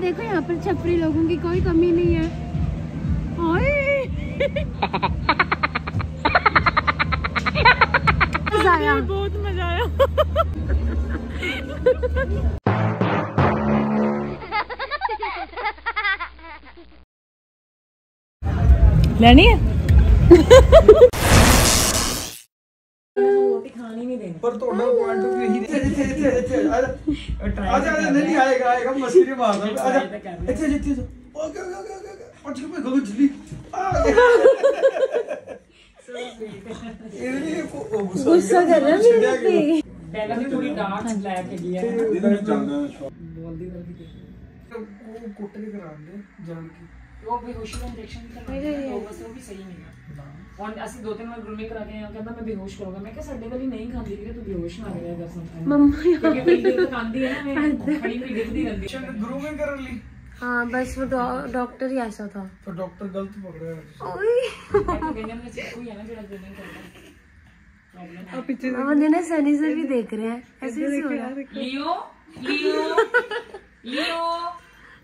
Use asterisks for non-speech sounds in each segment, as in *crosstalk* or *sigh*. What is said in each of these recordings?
देखो यहाँ पर छपरी लोगों की कोई कमी नहीं है। मज़ा आया। बहुत मज़ा आया। लेनी है? ध्यान ही नहीं देना। पर तो ना पॉइंट भी यही अच्छा अच्छा नहीं आएगा आएगा मस्ती में बात अच्छा अच्छा अच्छा ओके ओके ओके ओके पटक पे गगन झिली गुस्सा कर रहा है मेरे पे। पहला भी पूरी डांस हाँ लाया तो के लिया है बोल दी गलती वो कुटरी करांदे जान की। वो भी होशियार इंजेक्शन कर रहे हैं वो बस वो भी सही नहीं ਹੁਣ ਅਸੀਂ ਦੋ ਤਿੰਨ ਵਾਰ ਗਰੂਮਿੰਗ ਕਰਾ ਕੇ ਆਏ ਹਾਂ ਕਹਿੰਦਾ ਮੈਂ ਬੇਹੋਸ਼ ਕਰੂੰਗਾ ਮੈਂ ਕਿਹਾ ਸਾਡੇ ਵਾਲੀ ਨਹੀਂ ਖਾਂਦੀ ਵੀਰੇ ਤੂੰ ਬੇਹੋਸ਼ ਨਾ ਕਰਿਆ ਕਰ ਸਮਟਾਈਮ मम्मा ਕਿਉਂਕਿ ਕਈ ਦਿਨ ਤੱਕ ਆਂਦੀ ਹੈ ਨਾ ਮੈਂ ਖੜੀ ਹੋਈ ਦਿਖਦੀ ਰਹਿੰਦੀ ਹੈ ਗਰੂਮਿੰਗ ਕਰਨ ਲਈ हाँ बस वो डॉ- डॉक्टर ही ऐसा था ਪਰ ਡਾਕਟਰ ਗਲਤ ਪਕੜਿਆ ਹੋਇਆ ओए ਮੈਂ ਤਾਂ ਕਹਿੰਦਾ ਮੈਂ ਕੋਈ ਹੈ ਨਾ ਜਿਹੜਾ ਗਰੂਮਿੰਗ ਕਰਦਾ ਪ੍ਰੋਬਲਮ मामा ने ना सनी से भी देख रहे हैं ऐसे ही हो रहा है लियो लियो लियो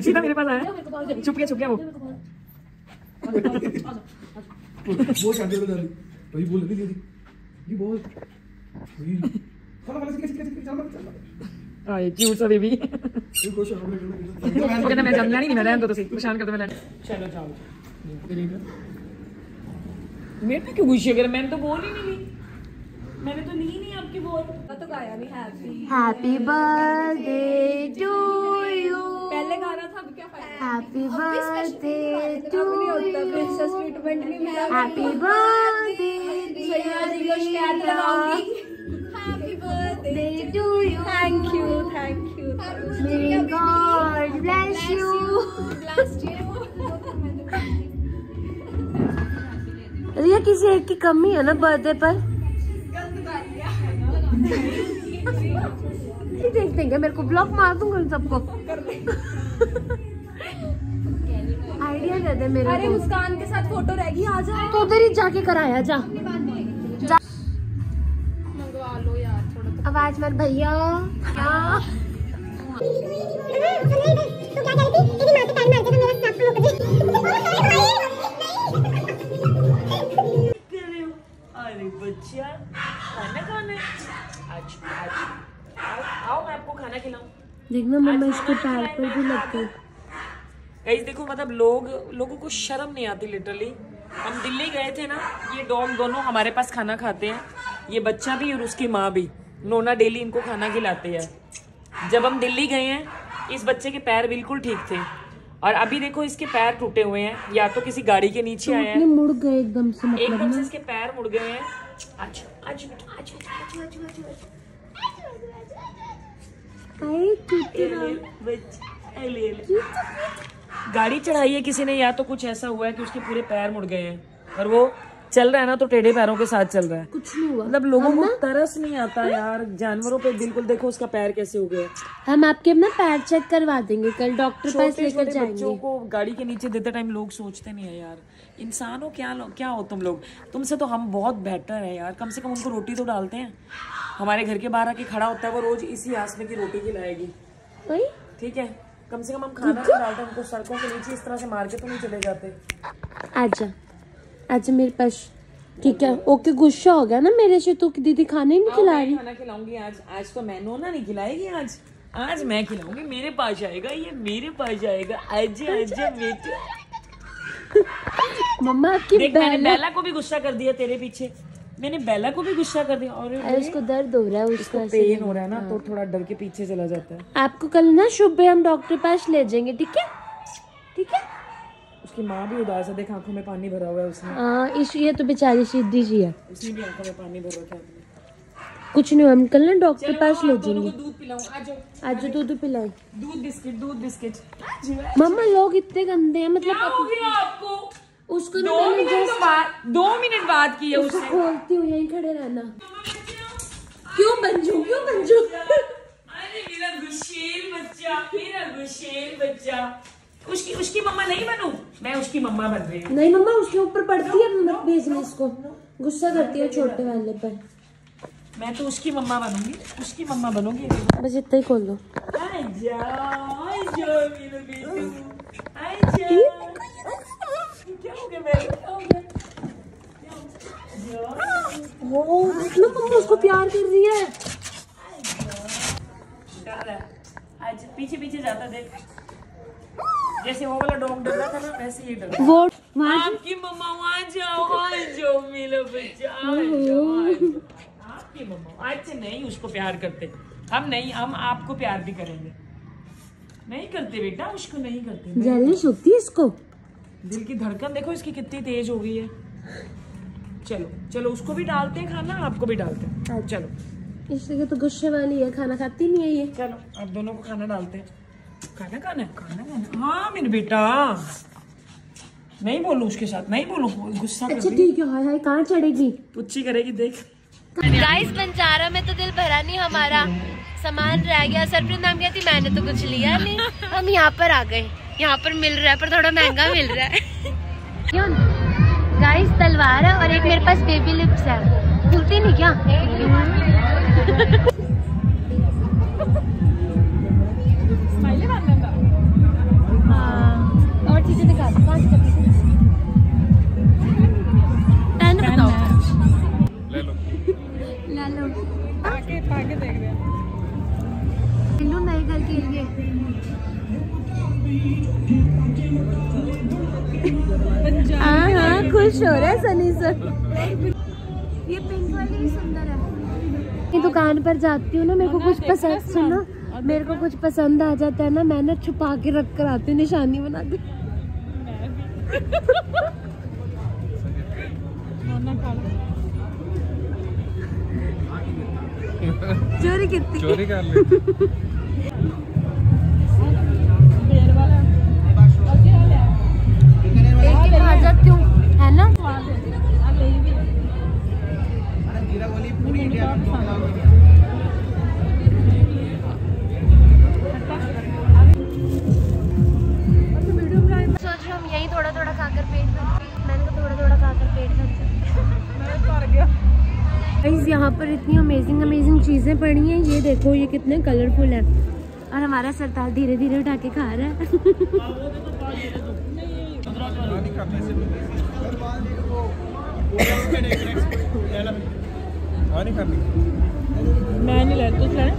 सीधा मेरे पास आया छुप गया छुप गया वो वही बोल ये हाँ क्यूट सा बेबी वो कहता मैं नहीं मैं तुसी परेशान चलो। मेरे पे क्यों मैंने तो बोल ही नहीं मैंने तो ली नहीं आपकी बोल happy happy birthday to you पहले गाना था अब क्या फ़ायदा? हैप्पी बर्थडे टू नहीं यू ट्रीटमेंट नहीं मिला हैप्पी बर्थडे सैया जी को शिकायत लगाऊँगी happy birthday to you thank you thank you May God bless you. Last year *laughs* Riya किसी एक की कमी है ना बर्थडे पर? नहीं देखते क्या मेरे को ब्लॉक मार दूँगा इन सबको। आइडिया दे दे मेरे अरे मुस्कान के साथ फ़ोटो रहेगी आ जाओ तो उधर ही जाके कराया जा। जा। मंगवा लो यार थोड़ा आवाज़ मत भैया। देखना मम्मा इसके पैर पर भी लगती है गाइस देखो मतलब लोग लोगों को शर्म नहीं आती लिटरली हम दिल्ली गए थे ना ये डॉग दोनों हमारे पास खाना खाते हैं ये बच्चा भी और उसकी माँ भी नोना डेली इनको खाना खिलाते हैं जब हम दिल्ली गए हैं इस बच्चे के पैर बिल्कुल ठीक थे और अभी देखो इसके पैर टूटे हुए हैं या तो किसी गाड़ी के नीचे आए हैं मुड़ गए एकदम से मतलब एकदम से इसके पैर मुड़ गए हैं अच्छा गाड़ी चढ़ाई है किसी ने या तो कुछ ऐसा हुआ है कि उसके पूरे पैर मुड़ गए हैं? और वो चल रहा है ना तो टेढ़े पैरों के साथ चल रहा है। कुछ नहीं हुआ। मतलब लोगों को तरस नहीं आता यार जानवरों पे बिल्कुल देखो उसका पैर कैसे हो गया। हम आपके अपना पैर चेक करवा देंगे कल डॉक्टर पास लेकर छोटे बच्चों को गाड़ी के नीचे देते टाइम लोग सोचते नहीं है यार। इंसान हो क्या लो, क्या हो तुम लोग? तुमसे तो हम बहुत बेटर है यार। कम से कम उनको रोटी तो डालते हैं। हमारे घर के बाहर आके खड़ा होता है वो रोज इसी आस में की रोटी खिलाएगी। ओए, ठीक है? कम से कम हम खाना तो डालते हैं उनको सड़कों के नीचे इस तरह से मार के तो नहीं चले जाते। आजा। आजा मेरे पास। ठीक है। ओके गुस्सा हो गया ना मेरे से तू कि दीदी खाने नहीं खिला रही? खाना खिलाऊँगी आज। आज तो मैं नोना नहीं खिलाएगी आज। आज मैं खिलाऊँगी। मेरे पास आएगा ये मेरे पास आएगा आजा आजा बेटा। मम्मा आपकी देख मैंने बेला को भी गुस्सा कर दिया तेरे पीछे। मैंने बेला को भी गुस्सा कर दिया और अरे उसको दर्द हो रहा है उसको पेन हो। रहा है ना तो थोड़ा डर के पीछे चला जाता है। आपको कल ना शुभ हम डॉक्टर पास ले जाएँगे ठीक है? ठीक है? उसकी माँ भी उदास है देख आँखों में पानी भरा हुआ है उसने। हाँ इस ये तो बेचारी सीधी जी है। उसने भी आँखों में पानी भर रखा है। कुछ नहीं हम कल ना डॉक्टर पास ले जाएँगे। दूध पिलाऊं। आज दूध पिलाए दूध बिस्किट दूध बिस्किट। मम्मा लोग इतने गंदे हैं मतलब हो आपको? उसको दो मिनट तो बाद दो मिनट बाद की है उसको उसने। खोलती हूँ यहीं खड़े रहना। क्यों मंजू क्यों मंजू अरे मेरा गुशेल बच्चा मेरा गुशेल बच्चा। उसकी उसकी मम्मा नहीं बनूं? मैं उसकी मम्मा बन रही हूँ। नहीं मम्मा उसके ऊपर पड़ती है मत भेजना इसको। गुस्सा करती है छोटे वाले पर। मैं तो उसकी मम्मा बनूँगी उसकी मम्मा बनूँगी बस इतना ही खोल दो। मम्मा उसको प्यार कर रही है। डर रहा आज पीछे पीछे जाता देख। जैसे वो वाला डॉग डर रहा था ना वैसे ये डर वो आपकी मम्मा वहाँ जाओ वहाँ जाओ मेरा बच्चा। आपकी मम्मा आज से नहीं उसको प्यार करते। हम नहीं हम आपको प्यार भी करेंगे। नहीं करते बेटा उसको नहीं करते। जेलिस होती है इसको? दिल की धड़कन देखो इसकी कितनी तेज हो गई है। चलो चलो उसको भी डालते हैं खाना आपको भी डालते हैं। चलो। इसलिए तो गुस्से वाली है खाना खाती नहीं है ये। चलो आप दोनों को खाना डालते हैं। खाना खाना खाना खाना। हाँ मेरे बेटा। नहीं बोलू उसके साथ नहीं बोलू गुस्सा अच्छा ठीक है हाय हाय कहाँ चढ़ेगी? पुच्ची करेगी देख। गाइस बंजारा में तो दिल भरा नहीं हमारा। सामान रह गया सरप्रीत नाम क्या थी मैंने तो कुछ लिया नहीं। हम यहाँ पर आ गए। यहाँ पर मिल रहा है पर थोड़ा महँगा मिल रहा है। क्यों? गाइस तलवार है और एक मेरे पास बेबी लिप्स है। खुलती नहीं क्या? *laughs* *laughs* हाँ हाँ खुश हो रहा है सनी सर। ये पिंक वाली सुंदर है। दुकान पर जाती हूँ ना मेरे को कुछ पसंद सुनो। मेरे को कुछ पसंद आ जाता है ना मैं ना छुपा के रख कर आती हूँ निशानी बना के। चोरी कितनी? चोरी कर ले। ना? सोच रही हम यही थोड़ा थोड़ा खाकर पेट भर मैंने कहा थोड़ा थोड़ा खाकर पेट भर गाइस यहाँ पर इतनी अमेजिंग अमेजिंग चीज़ें पड़ी हैं। ये देखो ये कितने कलरफुल है। और हमारा सरताज धीरे धीरे उठा के खा रहा है हाँ। *laughs* नहीं करनी मैं नहीं तू लेना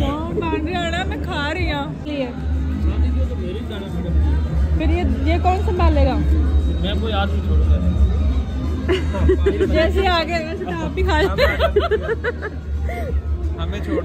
हाँ ले है खा रही हूँ फिर ये ये कौन संभालेगा मैं कोई आदमी छोड़ूँगा जैसे आ गए वैसे तो आप भी खा हमें छोड़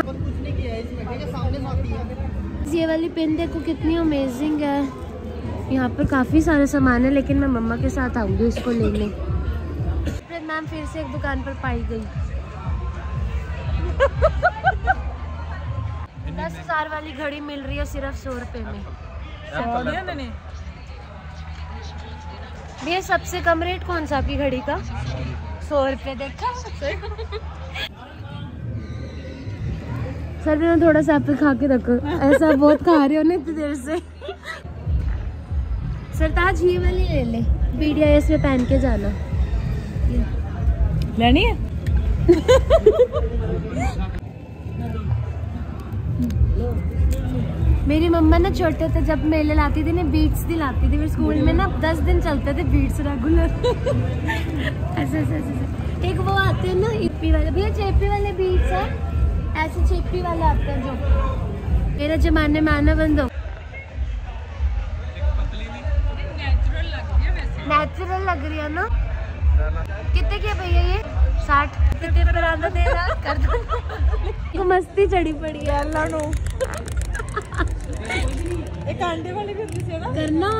ये वाली पेन देखो कितनी अमेजिंग है। यहाँ पर काफ़ी सारे सामान है लेकिन मैं मम्मा के साथ आऊँगी इसको लेने। फिर मैम फिर से एक दुकान पर पाई गई। दस हज़ार वाली घड़ी मिल रही है सिर्फ़ सौ रुपए में। मैंने। भैया सबसे कम रेट कौन सा आपकी घड़ी का? सौ। रुपये देखा? सर मैं थोड़ा सा एप्पल खा के रखो। ऐसा बहुत खा रहे हो ना इतनी देर से। सरताज ये वाली ले ले। बीडीआईएस में पहन के जाना। लेनी है? मेरी मम्मा ना छोटे थे जब मेले लाती थी ना बीट्स दिलाती थी। फिर स्कूल में ना दस दिन चलते थे बीट्स रेगुलर ऐसे ऐसे ऐसे। एक वो आते हैं ना इप्पी वाले। भैया चेपी वाले बीट्स है? ऐसे चेपी वाला आता है जो। मेरे जमाने में आना बंद हो। नेचुरल लग रही है ना? कितने के भैया ये? साठ। कितने कराना देना कर दो। तो मस्ती चढ़ी पड़ी है अल्लाह नो। एक आंटे वाले करना।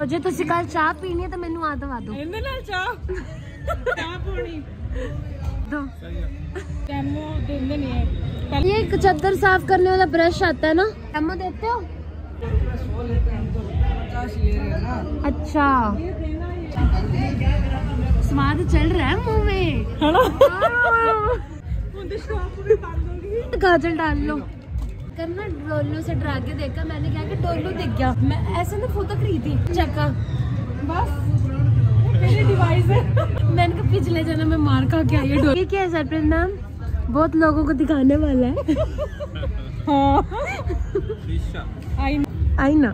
ऑन और जे ਤੁਸੀਂ ਕੱਲ ਚਾਹ ਪੀਣੀ ਹੈ ਤਾਂ ਮੈਨੂੰ ਆ ਦਵਾ ਦਿਓ ਇਹਦੇ ਨਾਲ ਚਾਹ ਚਾਹ ਪੋਣੀ दो ਟੈਮੋ ਦਿੰਦੇ ਨਹੀਂ ਹੈ ये एक चद्दर साफ करने वाला ब्रश आता है ना एमओ देते हो अच्छा स्वाद चल रहा है मुंह में ਹਣਾ हाँ। ਹੁੰਦੇ ਸ਼ਾਪ ਵੀ ਬੰਦ ਹੋ ਗਈ गाजर डाल लो कर ना से डरा के देखा। मैंने कि दिख गया। मैं ऐसे ना फ़ोटो खरीदी चक्का। बस। डिवाइस है। मैंने कहा पिछले जन्म में मार खा के आई ये क्या है बहुत लोगों को दिखाने वाला है। हाँ। आईना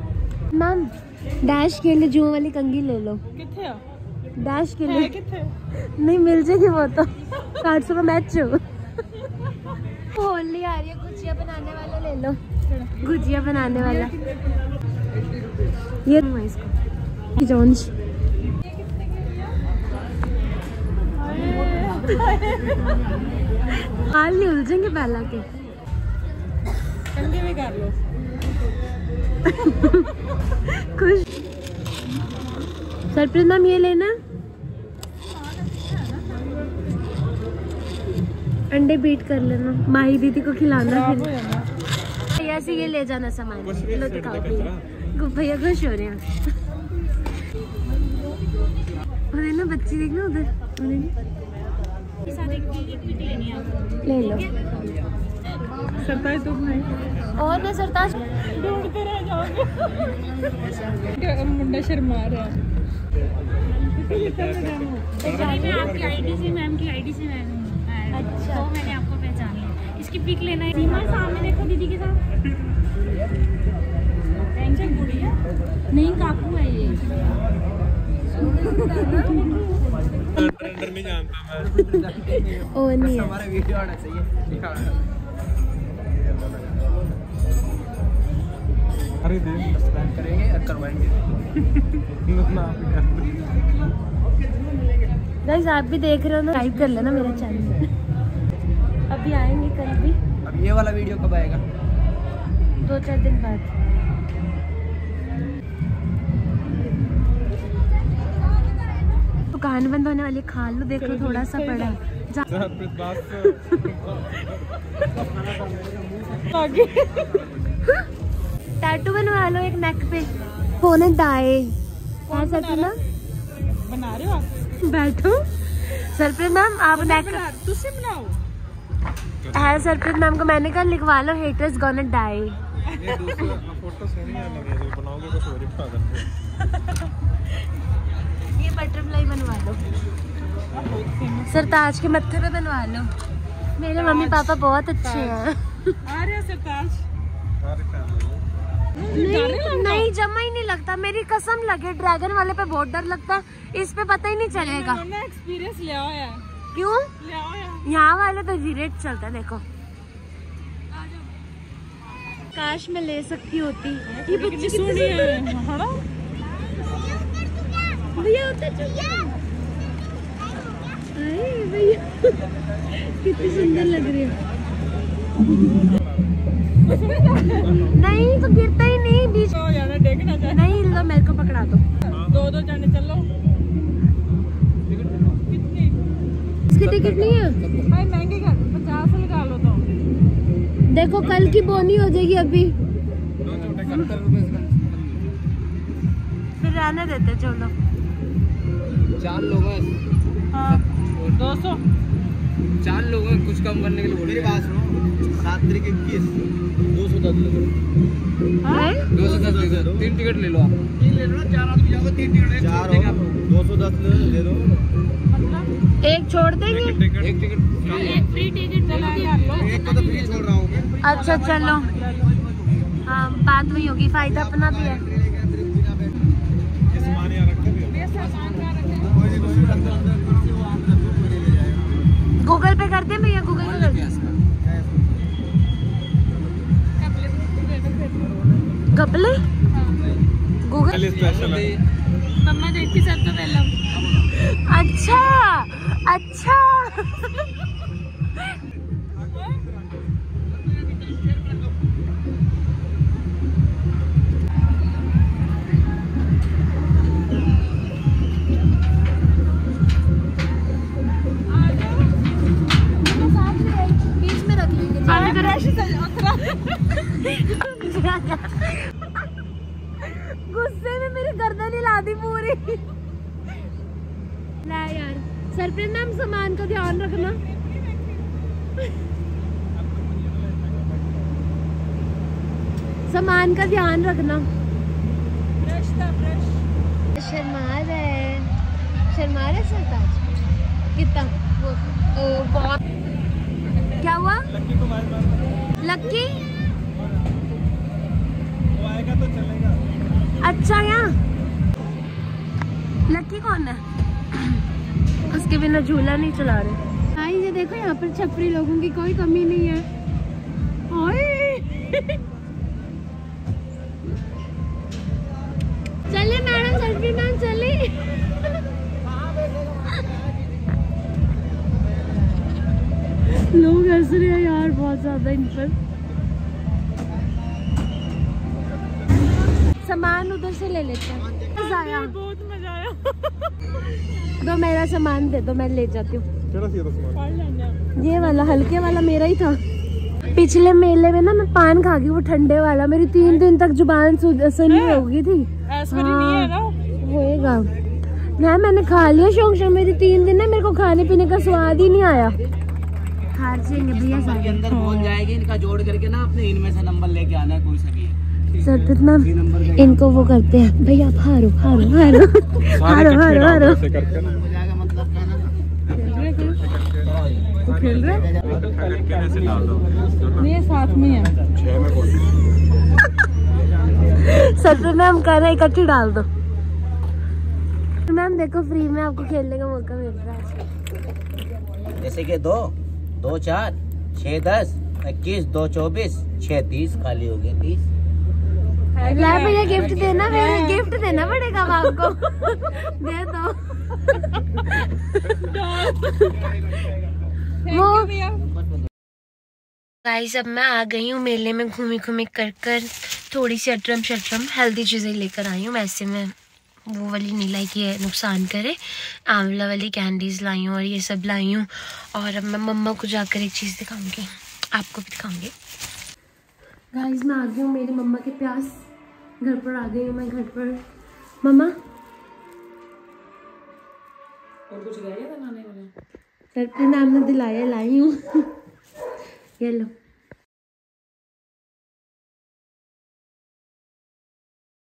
मैम डैश के लिए जू वाली कंगी ले लो। डैश के लिए। नहीं मिल जाएगी वो तो। कार्ड सौ का मैच गुजिया बनाने वाला ले लो। गुजिया बनाने वाला। ये इसको। जॉन्स हाल नहीं, उलझेंगे पहला के कंधे कर लो खुश। सरप्रीत नाम ये लेना। अंडे बीट कर लेना। माही दीदी को खिलाना फिर। भैया से ये ले जाना सामान। लो दिखाओ भैया। खुश हो रहे हैं। ना बच्ची देखना उधर। ले लो। तो और ना सरताज ढूंढते रह जाओगे। मुंडा शर्मा रहा है? आपकी आईडी से मैम की आईडी से मैम। तो मैंने आपको पहचान लिया इसकी पिक लेना है। सीमा सामने देखो दीदी के साथ। नहीं काकू है ये। नहीं जानता मैं ओ नहीं है अरे दे सब्सक्राइब करेंगे और करवाएँगे। गाइस आप भी देख रहे हो ना? लाइक कर लेना मेरा चैनल अभी आएँगे कल भी। अब ये वाला वीडियो कब आएगा? दो चार दिन बाद। दुकान बंद होने वाली खा लो देखो थोड़ा सा पड़ा है। जा- *laughs* बस आगे। टैटू बनवा लो एक नेक पे। फ़ोन डाए हाँ सपना बना रहे हो? आप? बैठो। सरप्रीत मैम आप नेक बना बनाओ। है सरप्रीत मैम को मैंने कहा लिखवा लो हेटर्स गोना डाई ये दूसरा फ़ोटो से नहीं आने लगे बनाओगे कुछ और ही। बना ये बटरफ्लाई बनवा लो। सरताज के मत्थे पे बनवा लो। मेरे मम्मी पापा बहुत अच्छे हैं। आ रहे हो सरताज? सारे नहीं नहीं जमा ही नहीं लगता। मेरी कसम लगे ड्रैगन वाले पे बहुत डर लगता। है इस पे पता ही नहीं चलेगा। एक्सपीरियंस लिया हुआ है। क्यों? यहाँ वाले तो जीरेट चलता है देखो। काश मैं ले सकती होती। ये बच्ची सोनी है भैया भैया कितनी सुंदर लग रही है। नहीं तो गिरता ही नहीं बीच नहीं लो मेरे को पकड़ा दो। दो दो जाने चलो। इसकी टिकट नहीं है? भाई महँगे कर पचास लगा लो तो। देखो कल की बोनी हो जाएगी अभी। रुपए रहने देते चलो। चार लोग हैं। हाँ। दो सौ। चार लोग हैं कुछ कम करने के लिए मेरी बात सुनो। सात तरीक इक्कीस। दो सौ दस दो सौ दस ले तीन टिकट ले लो आप। तीन ले लो चार आदमी जाओगे तीन टिकट चार दो सौ दस ले दो एक छोड़ देंगे? एक टिकट फ्री टिकट। चला यार एक को तो फ्री छोड़ रहा हूँ अच्छा चलो। हाँ बात वही होगी फ़ायदा अपना भी है। सामान यहाँ रखा गूगल पे कर दे भैया? गूगल पे कर दे कपले गूगल? है। मम्मा देखी सब तो पहले। अच्छा अच्छा। सामान का ध्यान रखना। सामान का ध्यान रखना। शर्मा रहे शर्मा रहे सरताज? कितना? वो ओ बहुत। क्या हुआ? लक्की? वो आएगा तो चलेगा। अच्छा यहाँ। लक्की कौन है? उसके बिना झूला नहीं चला रहे। हाँ ये देखो यहाँ पर छपरी लोगों की कोई कमी नहीं है। ओए। चले मैडम सेल्फी मैम चले लोग हंस रहे हैं यार बहुत ज़्यादा इन पर। सामान उधर से ले लेते हैं। बहुत दो मेरा सामान दे दो मैं ले जाती हूँ। ये वाला हल्के वाला मेरा ही था। पिछले मेले में ना मैं पान खा गई वो ठंडे वाला। मेरी तीन दिन तक ज़ुबान सु- सुनी हो? गई थी। ना? होएगा। ना मैंने खा लिया शौक शौक मेरी तीन दिन ना मेरे को खाने पीने का स्वाद ही नहीं आया। हार भैया के अंदर पहुँच जाएगी इनका जोड़ करके ना अपने इनमें से नंबर लेके आना है कोई सा भी सरपत मैम इनको वो करते हैं। भैया आप हारो हारो हारो हारो हारो हारो हो मतलब खेल रहे दो ये साथ में है। मैम कह रहे हैं इकट्ठी डाल दो। मैम देखो फ्री में आपको खेलने का मौका मिल रहा है। जैसे कि दो दो चार छः दस इक्कीस दो चौबीस छः तीस खाली हो गया तीस। ला भैया गिफ्ट देना भैया गिफ्ट देना पड़ेगा अब आपको। *laughs* दे दो। वो गाइस अब मैं आ गई हूँ मेले में घूमी घूमी कर कर। थोड़ी सी अटरम शटरम हेल्दी चीज़ें लेकर आई हूँ। वैसे मैं वो वाली नहीं लाई कि नुकसान करे। आंवला वाली कैंडीज लाई हूँ और ये सब लाई हूँ। और अब मैं मम्मा को जाकर एक चीज़ दिखाऊँगी। आपको भी दिखाऊँगी। गाइस मैं आ गई हूँ मेरी मम्मा के प्यास घर पर आ गई हूँ मैं घर पर। मम्मा और कुछ गया था खाने में? सर मैम ने दिलाया लाई हूँ। *laughs* ये लो।